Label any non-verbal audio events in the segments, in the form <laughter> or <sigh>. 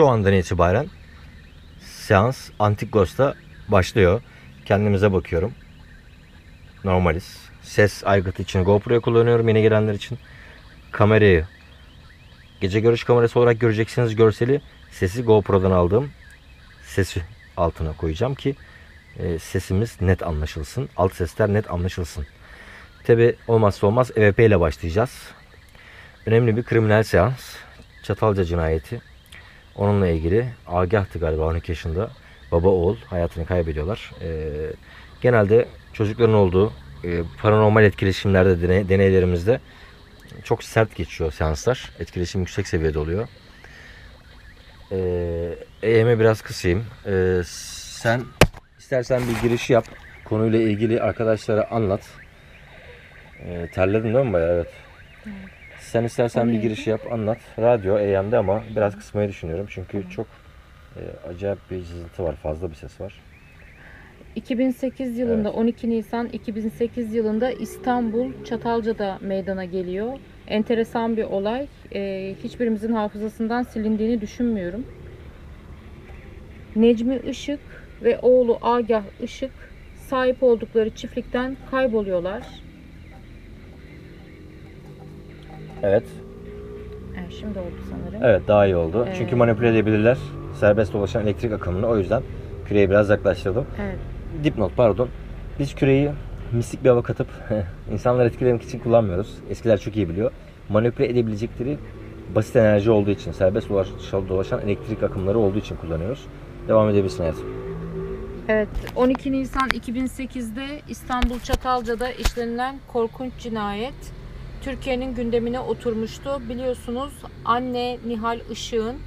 şu andan itibaren seans Antik Ghost'a başlıyor. Kendimize bakıyorum. Normaliz. Ses aygıtı için GoPro'yu kullanıyorum yeni gelenler için. Kamerayı gece görüş kamerası olarak göreceksiniz görseli. Sesi GoPro'dan aldığım sesi altına koyacağım ki e, sesimiz net anlaşılsın. Alt sesler net anlaşılsın. Tabi olmazsa olmaz EVP ile başlayacağız. Önemli bir kriminal seans. Çatalca cinayeti. Onunla ilgili Agah'tı galiba 12 yaşında. Baba oğul hayatını kaybediyorlar. Ee, genelde çocukların olduğu e, paranormal etkileşimlerde deney, deneylerimizde çok sert geçiyor seanslar. Etkileşim yüksek seviyede oluyor. Ee, EM'e biraz kısayım. Ee, sen istersen bir giriş yap. Konuyla ilgili arkadaşlara anlat. Ee, terledin değil mi bayağı? Evet. Sen istersen bir giriş yap, anlat. Radyo EM'de ama biraz kısmayı düşünüyorum. Çünkü çok e, acayip bir cızıltı var, fazla bir ses var. 2008 yılında Evet. 12 Nisan 2008 yılında İstanbul Çatalca'da meydana geliyor. Enteresan bir olay. Ee, hiçbirimizin hafızasından silindiğini düşünmüyorum. Necmi Işık ve oğlu Agah Işık sahip oldukları çiftlikten kayboluyorlar. Evet, Evet, şimdi oldu sanırım. evet daha iyi oldu. Ee, Çünkü manipüle edebilirler serbest dolaşan elektrik akımını. O yüzden küreyi biraz yaklaştırdım. Evet. Dipnot pardon. Biz küreyi mistik bir hava katıp <laughs> insanları etkilemek için kullanmıyoruz. Eskiler çok iyi biliyor. Manipüle edebilecekleri basit enerji olduğu için, serbest dolaş- dolaşan elektrik akımları olduğu için kullanıyoruz. Devam edebilirsin hayatım. Evet, 12 Nisan 2008'de İstanbul Çatalca'da işlenilen korkunç cinayet Türkiye'nin gündemine oturmuştu. Biliyorsunuz anne Nihal Işık'ın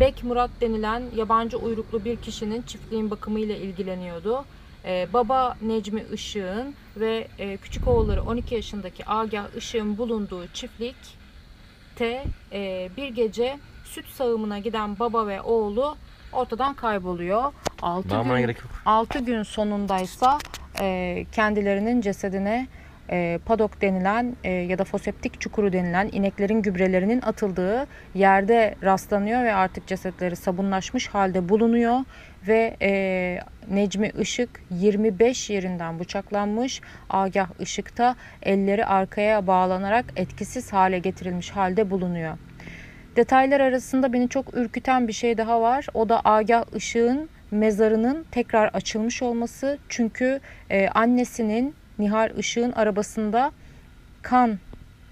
Bek Murat denilen yabancı uyruklu bir kişinin çiftliğin bakımıyla ilgileniyordu. Ee, baba Necmi Işık'ın ve e, küçük oğulları 12 yaşındaki Agah Işık'ın bulunduğu çiftlikte e, bir gece süt sağımına giden baba ve oğlu ortadan kayboluyor. 6 Bağırmana gün gerek yok. 6 gün sonundaysa e, kendilerinin cesedine e, padok denilen e, ya da foseptik çukuru denilen ineklerin gübrelerinin atıldığı yerde rastlanıyor ve artık cesetleri sabunlaşmış halde bulunuyor ve e, Necmi Işık 25 yerinden bıçaklanmış. Agah Işık'ta elleri arkaya bağlanarak etkisiz hale getirilmiş halde bulunuyor. Detaylar arasında beni çok ürküten bir şey daha var. O da Agah Işık'ın mezarının tekrar açılmış olması. Çünkü e, annesinin Nihal Işık'ın arabasında kan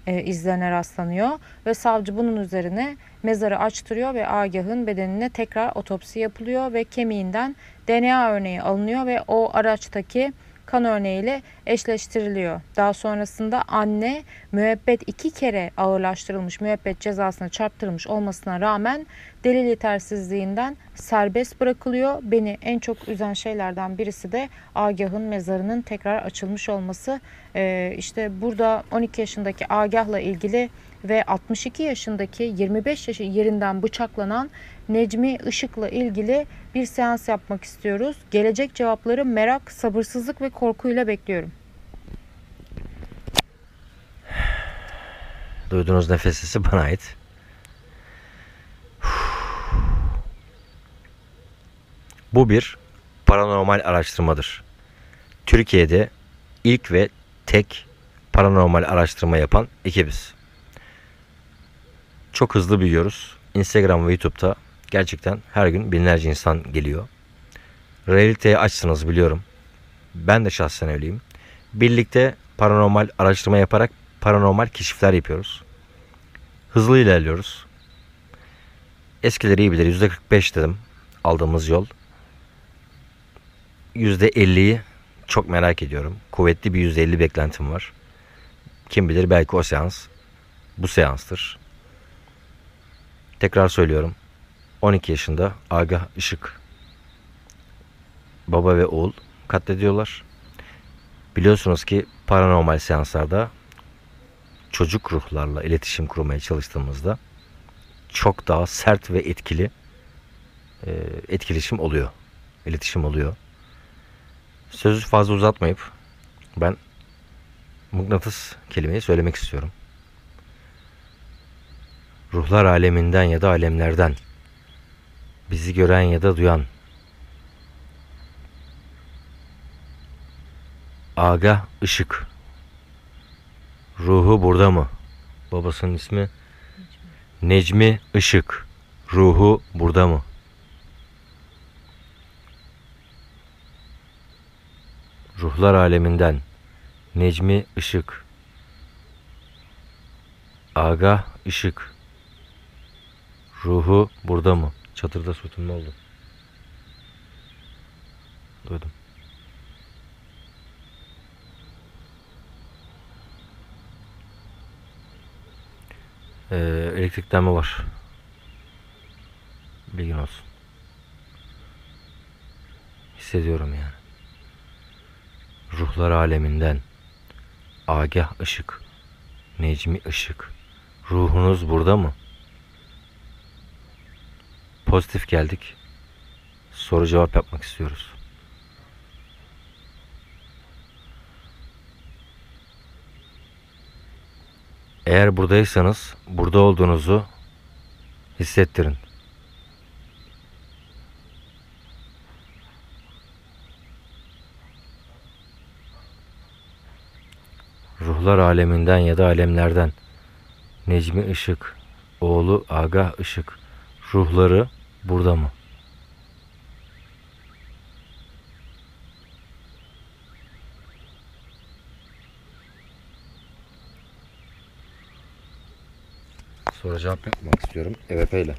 e, izlerine rastlanıyor ve savcı bunun üzerine mezarı açtırıyor ve Agah'ın bedenine tekrar otopsi yapılıyor ve kemiğinden DNA örneği alınıyor ve o araçtaki kan örneğiyle eşleştiriliyor. Daha sonrasında anne müebbet iki kere ağırlaştırılmış müebbet cezasına çarptırılmış olmasına rağmen delil yetersizliğinden serbest bırakılıyor. Beni en çok üzen şeylerden birisi de Agah'ın mezarının tekrar açılmış olması. Ee, işte burada 12 yaşındaki Agah'la ilgili ve 62 yaşındaki 25 yaşı yerinden bıçaklanan Necmi Işık'la ilgili bir seans yapmak istiyoruz. Gelecek cevapları merak, sabırsızlık ve korkuyla bekliyorum. Duyduğunuz nefes sesi bana ait. Bu bir paranormal araştırmadır. Türkiye'de ilk ve tek paranormal araştırma yapan ekibiz. Çok hızlı büyüyoruz. Instagram ve YouTube'da gerçekten her gün binlerce insan geliyor. Realiteye açsınız biliyorum. Ben de şahsen öyleyim. Birlikte paranormal araştırma yaparak paranormal keşifler yapıyoruz. Hızlı ilerliyoruz. Eskileri iyi bilir. %45 dedim aldığımız yol. %50'yi çok merak ediyorum. Kuvvetli bir %50 beklentim var. Kim bilir belki o seans bu seanstır. Tekrar söylüyorum. 12 yaşında Agah Işık baba ve oğul katlediyorlar. Biliyorsunuz ki paranormal seanslarda çocuk ruhlarla iletişim kurmaya çalıştığımızda çok daha sert ve etkili e, etkileşim oluyor. İletişim oluyor. Sözü fazla uzatmayıp ben mıknatıs kelimeyi söylemek istiyorum. Ruhlar aleminden ya da alemlerden Bizi gören ya da duyan. Agah ışık. Ruhu burada mı? Babasının ismi Necmi Işık. Ruhu burada mı? Ruhlar aleminden Necmi Işık. Agah Işık. Ruhu burada mı? Çadırda sürtünme oldu. Duydum. Ee, elektriklenme var. Bilgin olsun. Hissediyorum yani. Ruhlar aleminden Agah ışık Necmi ışık Ruhunuz burada mı? Pozitif geldik. Soru cevap yapmak istiyoruz. Eğer buradaysanız burada olduğunuzu hissettirin. Ruhlar aleminden ya da alemlerden Necmi Işık, oğlu Agah Işık ruhları burada mı? Soru cevap yapmak istiyorum. EVP ile.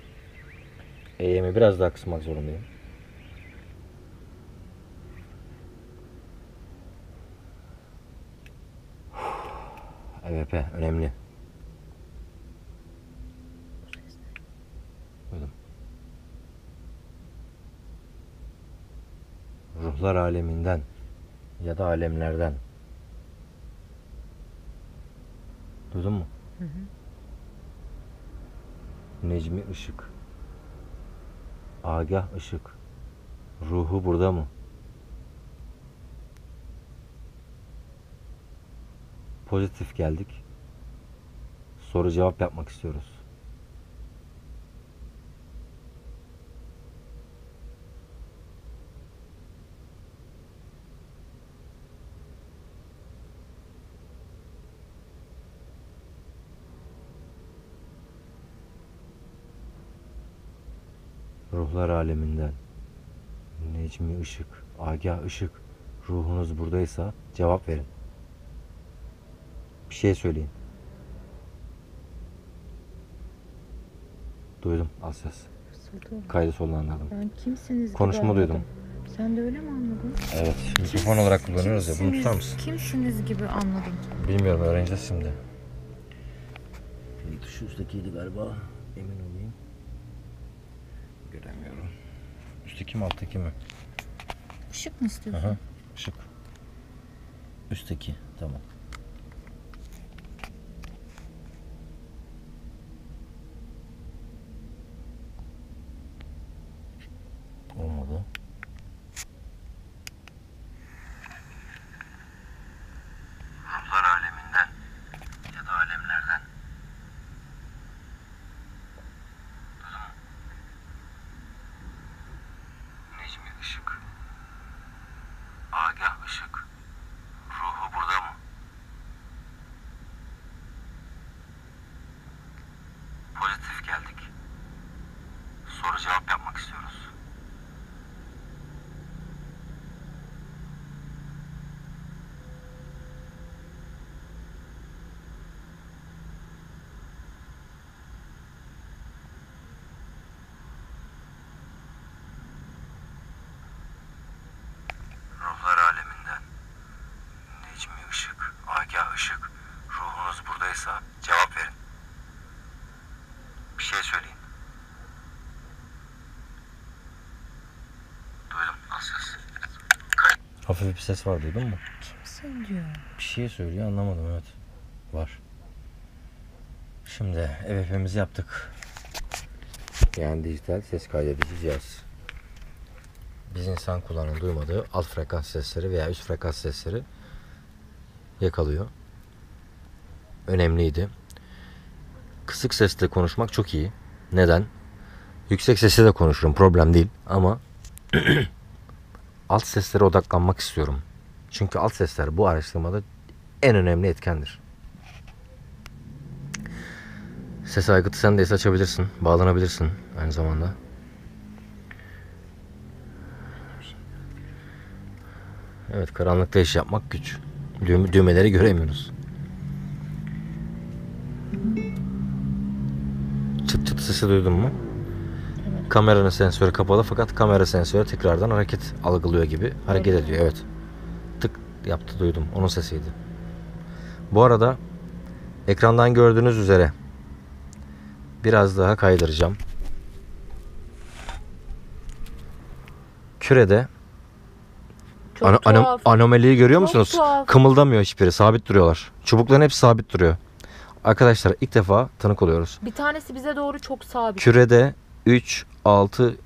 EYM'i biraz daha kısmak zorundayım. EVP önemli. Duydum. Ruhlar aleminden ya da alemlerden. Duydun mu? Necmi Işık. Agah Işık. Ruhu burada mı? Pozitif geldik. Soru cevap yapmak istiyoruz. Ruhlar aleminden. Necmi Işık, Agah Işık. Ruhunuz buradaysa cevap verin. Bir şey söyleyin. Duydum az ses. Kaydı soluna anladım. Ben kimsiniz gibi Konuşma anladım. duydum. Sen de öyle mi anladın? Evet. Mikrofon olarak kullanıyoruz ya. Bunu tutar mısın? Kimsiniz gibi anladım. Bilmiyorum öğreneceğiz şimdi. İlk şu üsttekiydi galiba. Emin olayım. Göremiyorum. Üstteki mi alttaki mi? Işık mı istiyorsun? Aha. Işık. Üstteki. Tamam. Olmadı. Ruhlar aleminden ya da alemlerden. Duydun mu? Necmi Işık. Agah Işık. Ruhu burada mı? Pozitif geldik. Soru cevap yapmak istiyoruz. Ruhlar aleminden. Necmi Işık, Agah Işık. Ruhunuz buradaysa cevap verin. Bir şey söyleyin. Duydum. Az ses. Hafif bir ses var duydun mu? Kimsin diyor. Bir şey söylüyor anlamadım evet. Var. Şimdi EVP'mizi yaptık. Yani dijital ses kaydedici cihaz. Biz insan kulağının duymadığı alt frekans sesleri veya üst frekans sesleri yakalıyor. Önemliydi. Kısık sesle konuşmak çok iyi. Neden? Yüksek sesle de konuşurum problem değil ama <clears throat> alt seslere odaklanmak istiyorum. Çünkü alt sesler bu araştırmada en önemli etkendir. Ses aygıtı sen de açabilirsin. Bağlanabilirsin aynı zamanda. Evet karanlıkta iş yapmak güç. Düğme- düğmeleri göremiyoruz. Çıt çıt sesi duydun mu? Kameranın sensörü kapalı fakat kamera sensörü tekrardan hareket algılıyor gibi hareket ediyor. Evet. Tık yaptı duydum. Onun sesiydi. Bu arada ekrandan gördüğünüz üzere biraz daha kaydıracağım. Kürede Çok tuhaf. anomaliyi görüyor Çok musunuz? tuhaf. Kımıldamıyor hiçbiri. Sabit duruyorlar. Çubukların hepsi sabit duruyor. Arkadaşlar ilk defa tanık oluyoruz. Bir tanesi bize doğru çok sabit. Kürede 3, 6,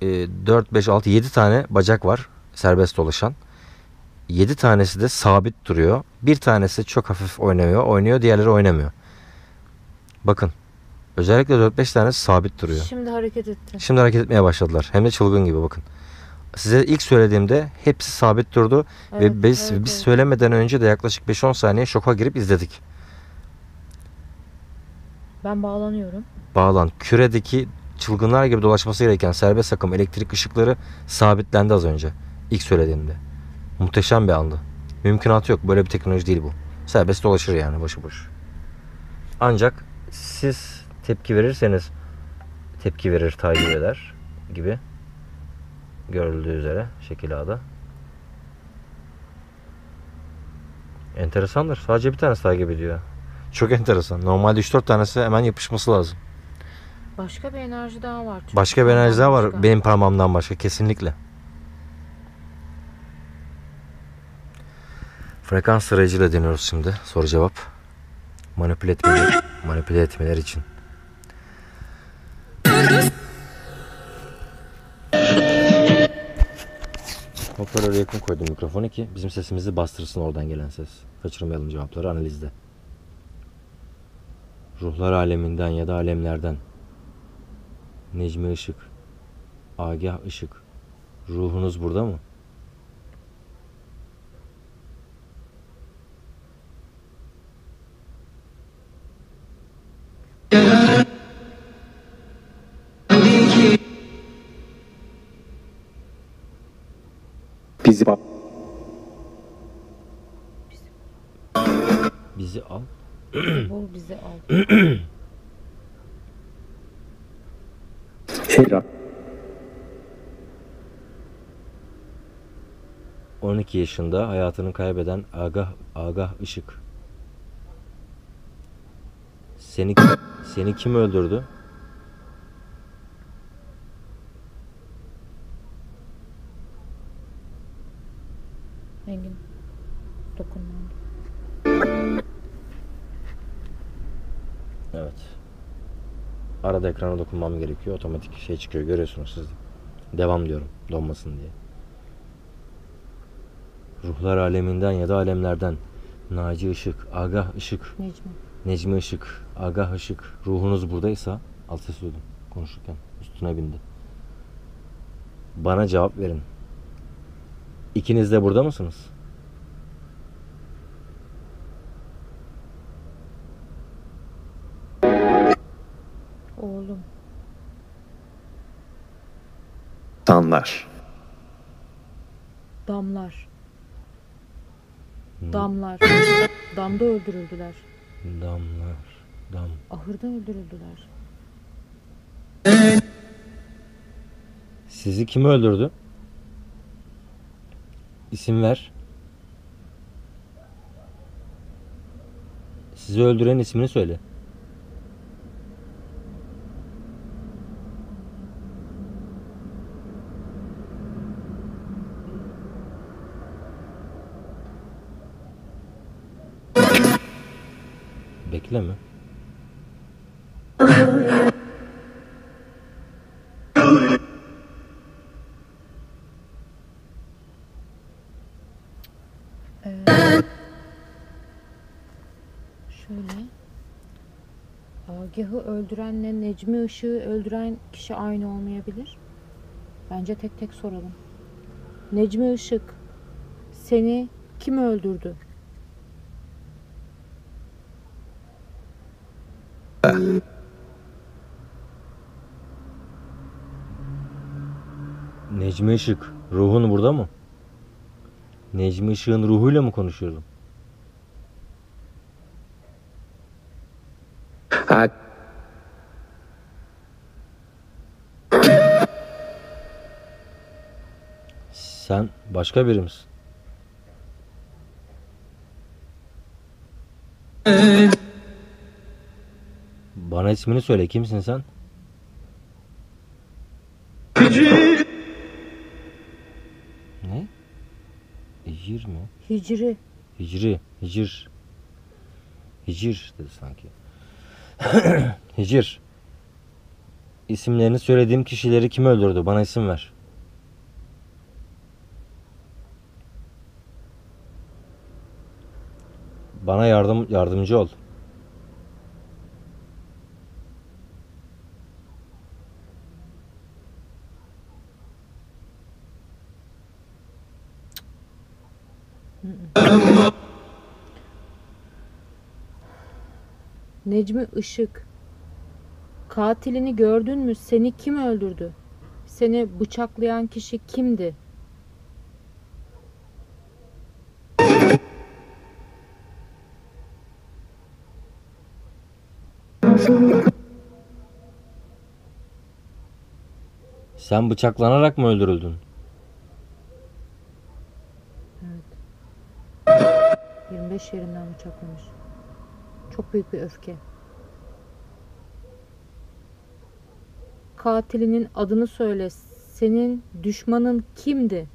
4, 5, 6, 7 tane bacak var serbest dolaşan. 7 tanesi de sabit duruyor. Bir tanesi çok hafif oynamıyor. Oynuyor. Diğerleri oynamıyor. Bakın. Özellikle 4-5 tanesi sabit duruyor. Şimdi hareket etti. Şimdi hareket etmeye başladılar. Hem de çılgın gibi bakın. Size ilk söylediğimde hepsi sabit durdu Evet, ve biz evet, biz evet. söylemeden önce de yaklaşık 5-10 saniye şoka girip izledik. Ben bağlanıyorum. bağlan küredeki çılgınlar gibi dolaşması gereken serbest akım elektrik ışıkları sabitlendi az önce. İlk söylediğimde. Muhteşem bir andı. Mümkünatı yok. Böyle bir teknoloji değil bu. Serbest dolaşır yani başıboş. Ancak siz tepki verirseniz tepki verir, takip eder gibi görüldüğü üzere şekil A'da. Enteresandır. Sadece bir tanesi takip ediyor. Çok enteresan. Normalde 3-4 tanesi hemen yapışması lazım. Başka bir enerji daha var. Çünkü Başka bir enerji daha var başka. benim parmağımdan başka kesinlikle. Frekans sırayıcıyla deniyoruz şimdi soru cevap. Manipüle etmeler, manipüle etmeler için. Hoparlöre yakın koydum mikrofonu ki bizim sesimizi bastırsın oradan gelen ses. Kaçırmayalım cevapları analizde. Ruhlar aleminden ya da alemlerden Necmi Işık, Agah Işık. Ruhunuz burada mı? Bizi bak. Bizi al. Bul bizi al. <clears throat> Hera. 12 yaşında hayatını kaybeden Agah Agah Işık. Seni seni kim öldürdü? Ekrana dokunmam gerekiyor. Otomatik şey çıkıyor. Görüyorsunuz siz de. Devam diyorum. Donmasın diye. Ruhlar aleminden ya da alemlerden. Naci Işık, Agah Işık, Necmi. Necmi Işık, Agah Işık. Ruhunuz buradaysa alt ses duydum konuşurken. Üstüne bindi. Bana cevap verin. İkiniz de burada mısınız? Danlar. Damlar. Damlar. Damda öldürüldüler. Damlar, dam. Ahırda öldürüldüler. Sizi kim öldürdü? İsim ver. Sizi öldüren ismini söyle. Öldürenle Necmi Işık'ı öldüren kişi aynı olmayabilir. Bence tek tek soralım. Necmi Işık seni kim öldürdü? Necmi Işık. Ruhun burada mı? Necmi Işık'ın ruhuyla mı konuşuyorum? Sen başka biri misin? Bana ismini söyle. Kimsin sen? Ne? Hicir mi? Hicri. Hicri. Hicir. Hicir dedi sanki. <clears throat> Hicir. İsimlerini söylediğim kişileri kim öldürdü? Bana isim ver. Bana yardım yardımcı ol. Necmi Işık. Katilini gördün mü? Seni kim öldürdü? Seni bıçaklayan kişi kimdi? Sen bıçaklanarak mı öldürüldün? 25 yerinden bıçaklamış. Çok büyük bir öfke. Katilinin adını söyle. Senin düşmanın kimdi?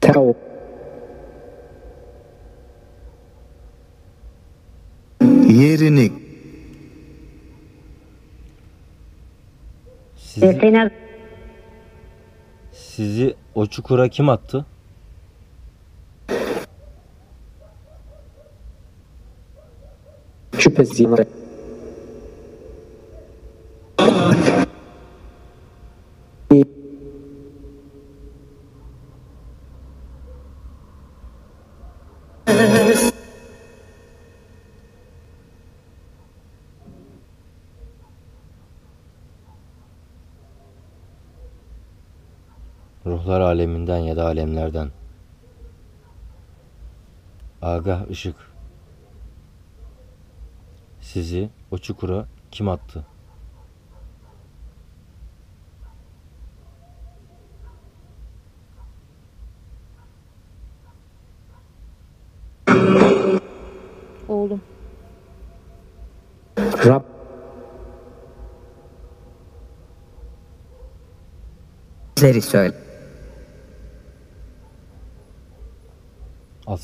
Teo. yerini Sizi, Seni sizi o çukura kim attı? şüphesiz aleminden ya da alemlerden. Agah ışık. Sizi o çukura kim attı? Oğlum. Rab Zeri söyle.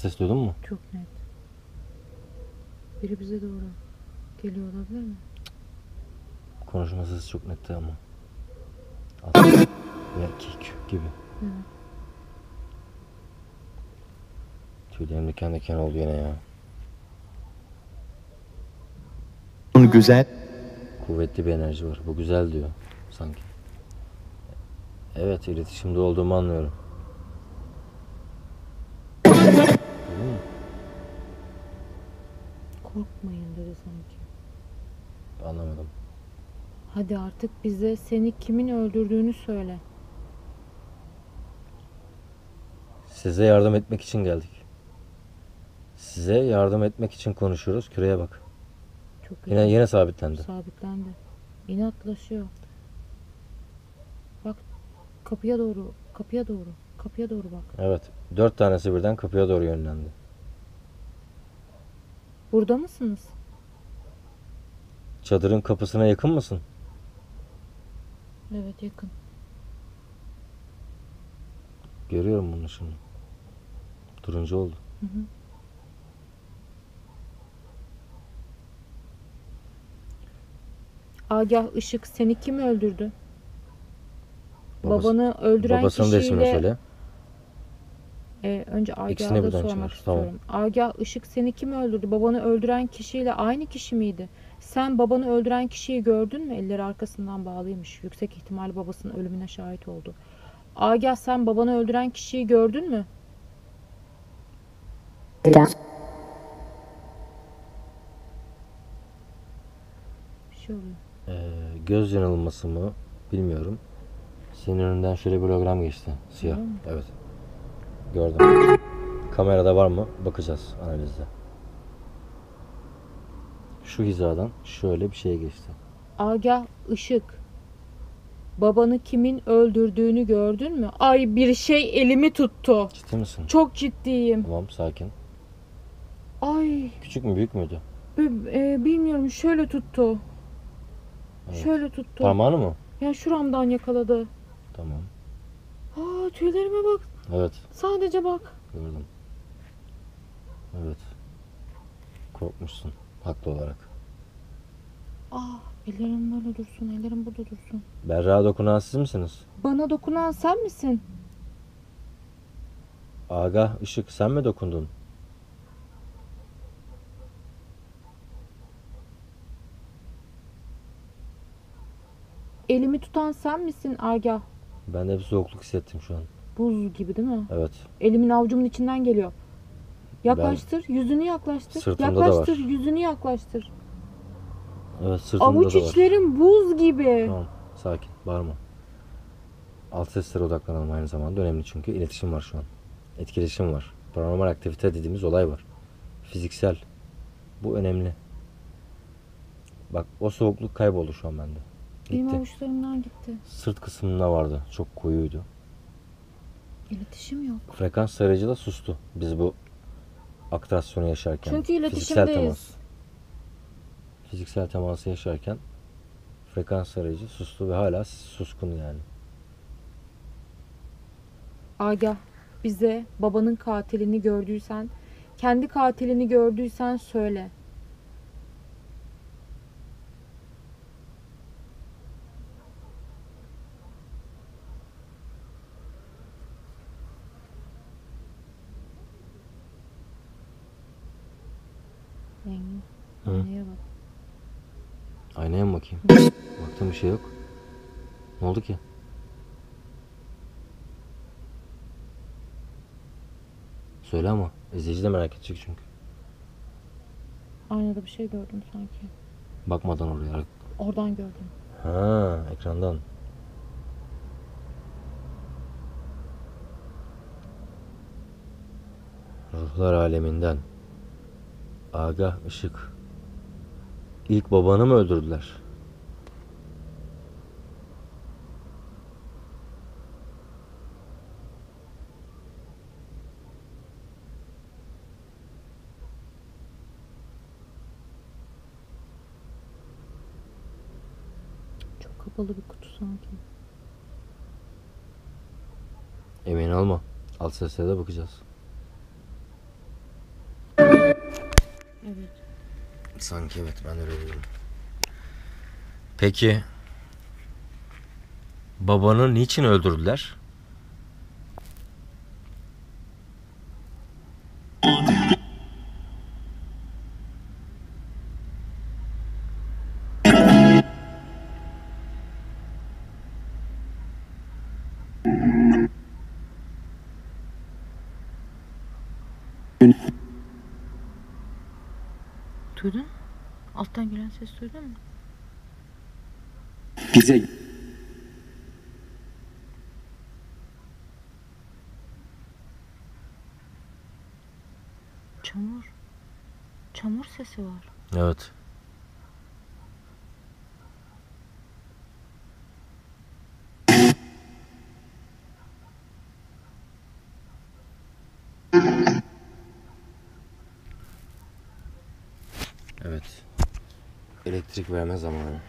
Ses duydun mu? Çok net. Biri bize doğru geliyor olabilir mi? Konuşma sesi çok netti ama. Ses. Erkek gibi. Tüylerim diken diken oldu yine ya. Güzel. Kuvvetli bir enerji var. Bu güzel diyor sanki. Evet iletişimde olduğumu anlıyorum. Korkmayın dedi sanki. Anlamadım. Hadi artık bize seni kimin öldürdüğünü söyle. Size yardım etmek için geldik. Size yardım etmek için konuşuyoruz. Küreye bak. Çok Yine iyi. yine sabitlendi. Sabitlendi. İnatlaşıyor. Bak kapıya doğru, kapıya doğru, kapıya doğru bak. Evet. Dört tanesi birden kapıya doğru yönlendi. Burada mısınız? Çadırın kapısına yakın mısın? Evet yakın. Görüyorum bunu şimdi. Turuncu oldu. Agah Işık seni kim öldürdü? Babası- Babanı öldüren Babasının da ismini kişiyle söyle. Ee, önce Agah'a da sormak çıkar, tamam. istiyorum. Agah Işık seni kim öldürdü? Babanı öldüren kişiyle aynı kişi miydi? Sen babanı öldüren kişiyi gördün mü? Elleri arkasından bağlıymış. Yüksek ihtimal babasının ölümüne şahit oldu. Agah sen babanı öldüren kişiyi gördün mü? Bir şey oluyor. Ee, göz yanılması mı bilmiyorum. Senin önünden şöyle bir hologram geçti. Siyah. Evet. Gördüm. Kamerada var mı? Bakacağız analizde. Şu hizadan şöyle bir şey geçti. Agah Işık. Babanı kimin öldürdüğünü gördün mü? Ay bir şey elimi tuttu. Ciddi misin? Çok ciddiyim. Tamam sakin. Ay Küçük mü büyük müydü? b- e, bilmiyorum şöyle tuttu. Evet. Şöyle tuttu. Parmağını mı? Ya şuramdan yakaladı. Tamam. Aa tüylerime bak. Evet Sadece bak. gördüm. Evet. Korkmuşsun. Haklı olarak. Ah ellerim böyle dursun. Ellerim burada dursun. Berra dokunan siz misiniz? Bana dokunan sen misin? Agah Işık sen mi dokundun? Elimi tutan sen misin Agah? Ben de bir soğukluk hissettim şu an. Buz gibi değil mi? Evet. Elimin avucumun içinden geliyor. Yaklaştır, yüzünü yaklaştır. Sırtımda da yaklaştır, var. yüzünü yaklaştır. Evet sırtımda Avuç da var. içlerim buz gibi. Tamam sakin bağırma. Alt seslere odaklanalım aynı zamanda önemli çünkü iletişim var şu an. Etkileşim var. Paranormal aktivite dediğimiz olay var. Fiziksel. Bu önemli. Bak o soğukluk kayboldu şu an bende. Benim Gitti. avuçlarımdan gitti. Sırt kısmında vardı. Çok koyuydu. İletişim yok. Frekans tarayıcı da sustu. Biz bu aktrasyonu yaşarken. Çünkü Fiziksel temas. Fiziksel teması yaşarken frekans tarayıcı sustu ve hala suskun yani. Agah bize babanın katilini gördüysen, kendi katilini gördüysen söyle. Engin, Hı. aynaya bak. Aynaya mı bakayım? Baktım bir şey yok. Ne oldu ki? Söyle ama. izleyici de merak edecek çünkü. Aynada bir şey gördüm sanki. Bakmadan oraya. Oradan gördüm. Ha, ekrandan. Ruhlar aleminden. Agah ışık. İlk babanı mı öldürdüler? Çok kapalı bir kutu sanki. Emin olma. Alt seslere de bakacağız. Evet. Sanki evet ben öyle diyorum. Peki babanı niçin öldürdüler? Duydun mu? bize Çamur. Çamur sesi var. Evet. Elektrik verme zamanı.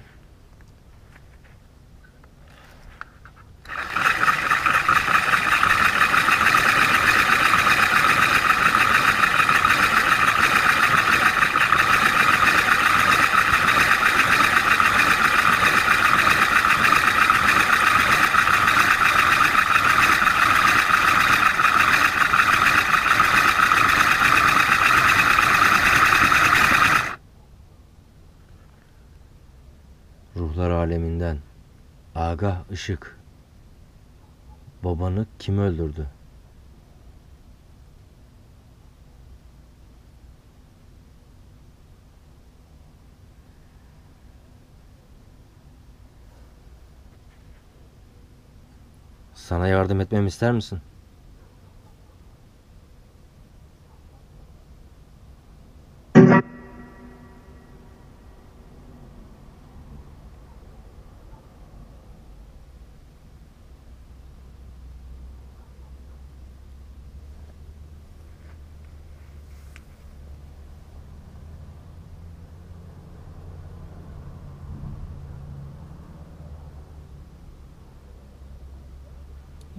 Işık. Babanı kim öldürdü? Sana yardım etmemi ister misin?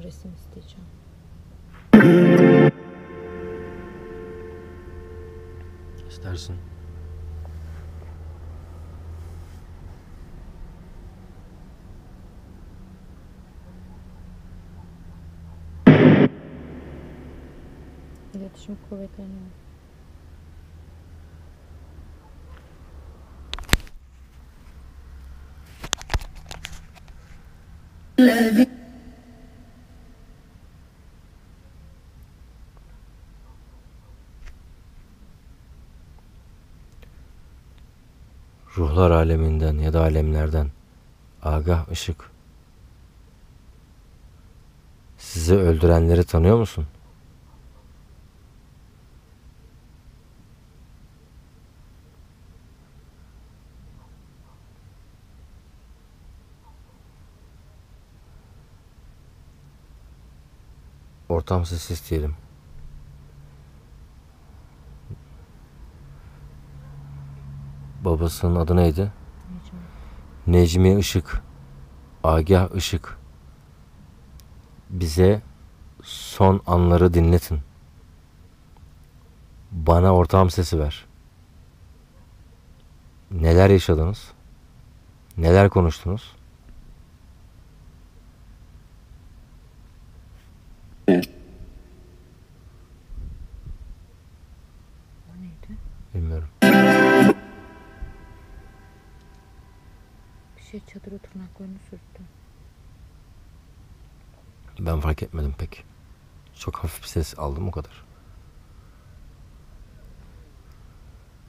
Resim isteyeceğim. İstersin. İletişim kuvvetleniyor. Ruhlar aleminden ya da alemlerden Agah Işık. Sizi öldürenleri tanıyor musun? Ortam sesi isteyelim. Babasının adı neydi? Necmi Işık. Agah Işık. Bize son anları dinletin. Bana ortam sesi ver. Neler yaşadınız? Neler konuştunuz? Ben fark etmedim pek. Çok hafif bir ses aldım o kadar.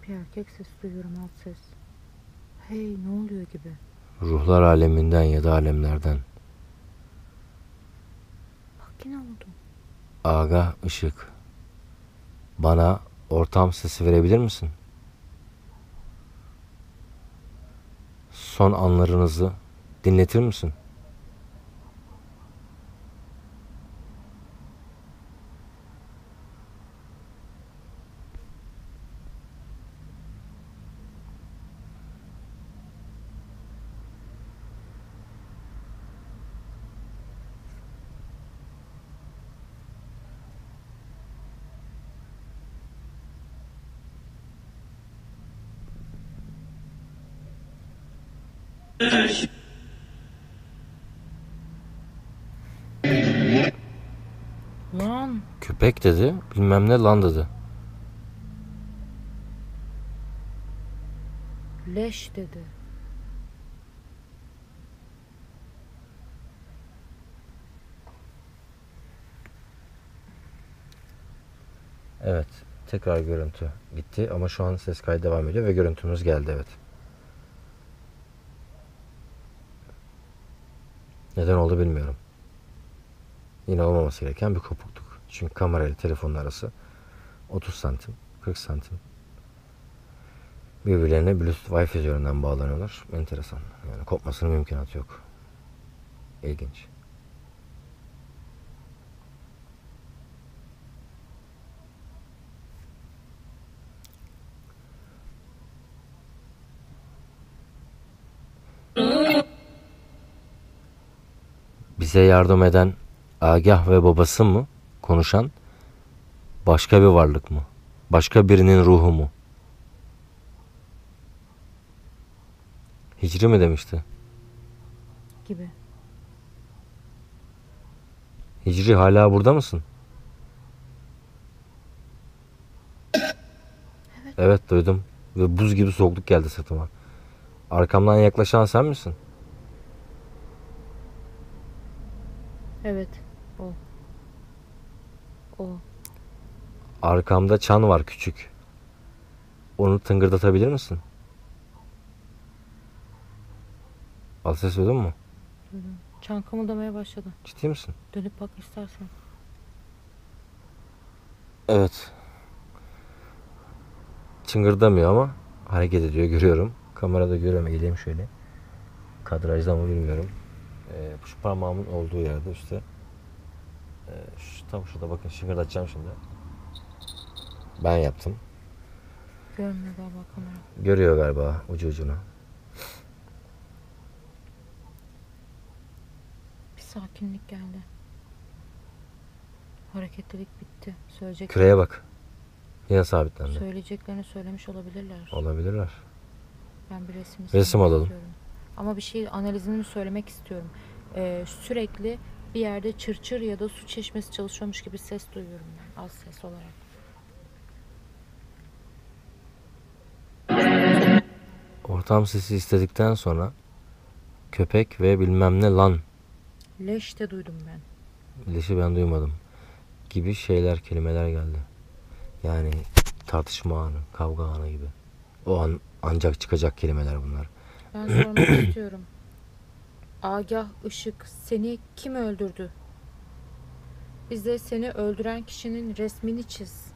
Bir erkek sesi duyuyorum alt ses. Hey ne oluyor gibi. Ruhlar aleminden ya da alemlerden. Bak yine oldu. Agah Işık. Bana ortam sesi verebilir misin? Son anlarınızı dinletir misin? Köpek dedi, bilmem ne lan dedi. leş dedi. Evet, tekrar görüntü gitti ama şu an ses kaydı devam ediyor ve görüntümüz geldi evet. Neden oldu bilmiyorum. Yine olmaması gereken bir kopukluk. Çünkü kamera ile telefonun arası 30 santim, 40 santim. Birbirlerine Bluetooth Wi-Fi üzerinden bağlanıyorlar. Enteresan. Yani kopmasının mümkünatı yok. İlginç. Bize yardım eden Agah ve babası mı konuşan? Başka bir varlık mı? Başka birinin ruhu mu? Hicri mi demişti? Gibi. Hicri hala burada mısın? Evet duydum ve buz gibi soğukluk geldi sırtıma. Arkamdan yaklaşan sen misin? Evet. O. Arkamda çan var küçük. Onu tıngırdatabilir misin? Al ses duydun mu? Çan kımıldamaya başladı. Ciddi misin? Dönüp bak istersen. Evet. Çıngırdamıyor ama hareket ediyor görüyorum. Kamerada görüyorum eğileyim şöyle. Kadrajda mı bilmiyorum. Ee, şu parmağımın olduğu yerde işte. Ee, şu, tam şurada bakın şıngırdatacağım şimdi. Ben yaptım. Görmüyor galiba kamera. Görüyor galiba ucu ucuna. Bir sakinlik geldi. Hareketlilik bitti. Söyleyecek, Küreye bak. Yine sabitlendi. söyleyeceklerini söylemiş olabilirler. Olabilirler. Ben bir resim Resim istemek alalım. istiyorum. Ama bir şey analizini söylemek istiyorum. Ee, sürekli bir yerde çırçır ya da su çeşmesi çalışıyormuş gibi ses duyuyorum ben. Az ses olarak. Ortam sesi istedikten sonra köpek ve bilmem ne lan Leş de duydum ben. Leşi ben duymadım. Gibi şeyler, kelimeler geldi. Yani tartışma anı, kavga anı gibi. O an ancak çıkacak kelimeler bunlar. Ben sormak <clears throat> istiyorum. Agah Işık seni kim öldürdü? Bize seni öldüren kişinin resmini çiz.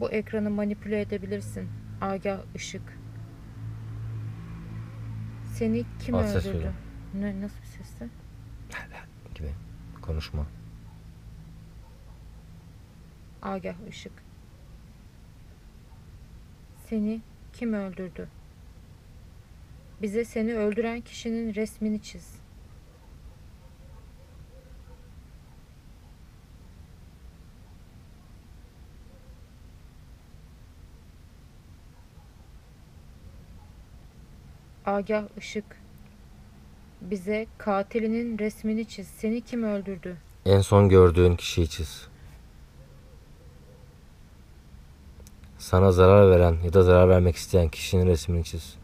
Bu ekranı manipüle edebilirsin. Agah Işık. Seni kim Al ses öldürdü? Ne, nasıl bir sesti? <laughs> Gibi. Konuşma. Agah Işık. Seni kim öldürdü? Bize seni öldüren kişinin resmini çiz. Agah Işık. Bize katilinin resmini çiz. Seni kim öldürdü? En son gördüğün kişiyi çiz. Sana zarar veren ya da zarar vermek isteyen kişinin resmini çiz.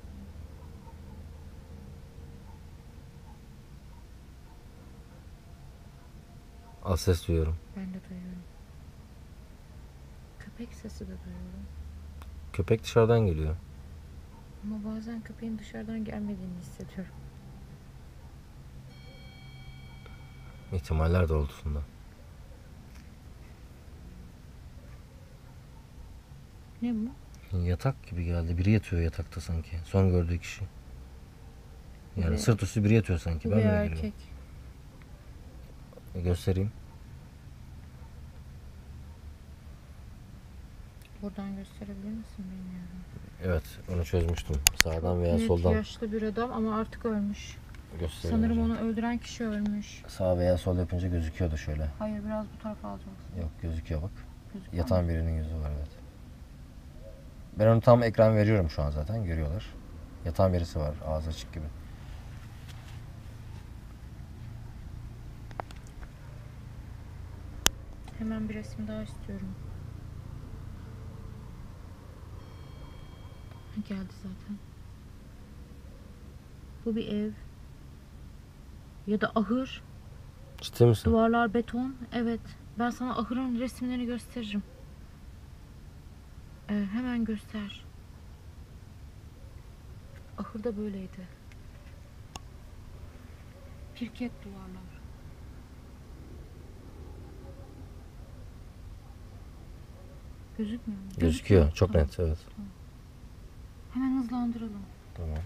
Al ses duyuyorum. Ben de duyuyorum. Köpek sesi de duyuyorum. Köpek dışarıdan geliyor. Ama bazen köpeğin dışarıdan gelmediğini hissediyorum. İhtimaller doğrultusunda. Ne bu? Yatak gibi geldi. Biri yatıyor yatakta sanki. Son gördüğü kişi. Yani Biri- sırt üstü biri yatıyor sanki. Ben bir mi erkek. erkek. Göstereyim. Buradan gösterebilir misin bilmiyorum. Evet onu çözmüştüm. Sağdan veya Net soldan yaşlı bir adam ama artık ölmüş. göstereyim. Sanırım hocam. onu öldüren kişi ölmüş. Sağ veya sol yapınca gözüküyordu şöyle. Hayır biraz bu tarafa alacaksın. Yok gözüküyor bak. Gözüküyor mu? Yatan birinin yüzü var evet. Ben onu tam ekran veriyorum şu an zaten görüyorlar. Yatan birisi var ağzı açık gibi. Hemen bir resim daha istiyorum. Geldi zaten. Bu bir ev. Ya da ahır. Ciddi misin? Duvarlar beton. Evet. Ben sana ahırın resimlerini gösteririm. Ee, hemen göster. Ahır da böyleydi. Pirket duvarlar. Gözükmüyor mu? Gözüküyor. Çok net evet. Hemen hızlandıralım. Tamam.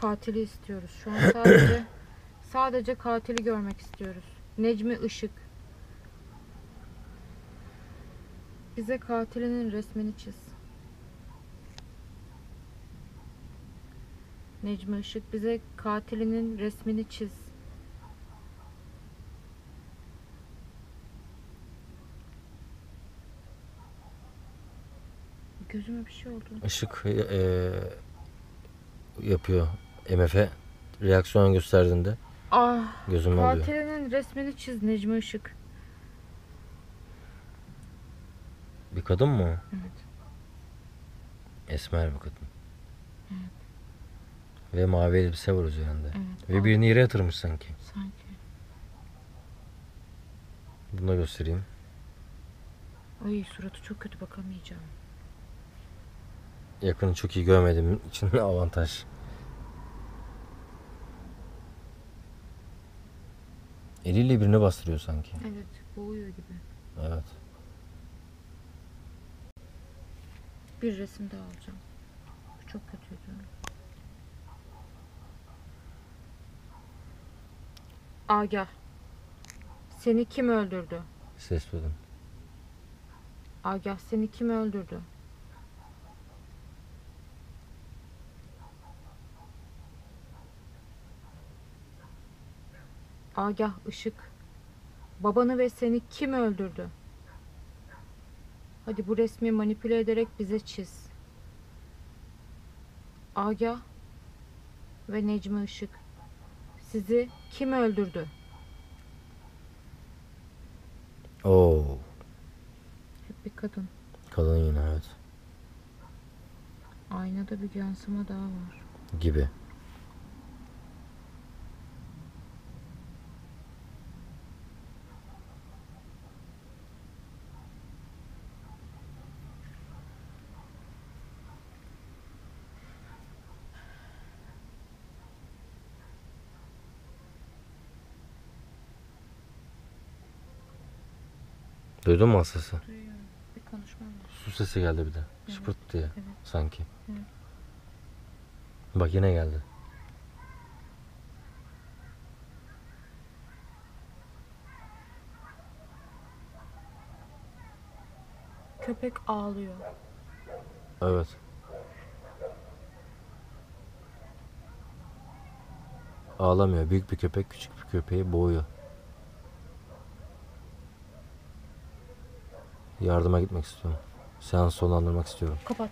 Katili istiyoruz. Şu an sadece <coughs> sadece katili görmek istiyoruz. Necmi Işık. Bize katilinin resmini çiz. Necmi Işık bize katilinin resmini çiz. Gözüme bir şey oldu. Işık eee, yapıyor. MF'e reaksiyon gösterdiğinde Ah, gözüm alıyor. katilinin resmini çiz Necmi Işık. Bir kadın mı? o? Evet. Esmer bir kadın. Ve mavi elbise var üzerinde. Evet. Ve birini yere yatırmış sanki. Sanki. Bunu da göstereyim. Ay suratı çok kötü bakamayacağım. Yakını çok iyi görmediğim için <laughs> avantaj. Eliyle birine bastırıyor sanki. Evet boğuyor gibi. Evet. Bir resim daha alacağım. Bu çok kötüydü. Agah. Seni kim öldürdü? Ses duydum. Agah seni kim öldürdü? Agah ışık. Babanı ve seni kim öldürdü? Hadi bu resmi manipüle ederek bize çiz. Agah ve Necmi Işık. Sizi kim öldürdü? Oo, Hep bir kadın. kadın yine evet. Aynada bir yansıma daha var. Gibi. Duydun mu sesi? Duyuyorum. Bir konuşma var. Su sesi geldi bir de. Şıpırt diye evet. sanki. Evet. Bak yine geldi. Köpek ağlıyor. Evet. Ağlamıyor. Büyük bir köpek küçük bir köpeği boğuyor. Yardıma gitmek istiyorum. Seans sonlandırmak istiyorum. Kapat.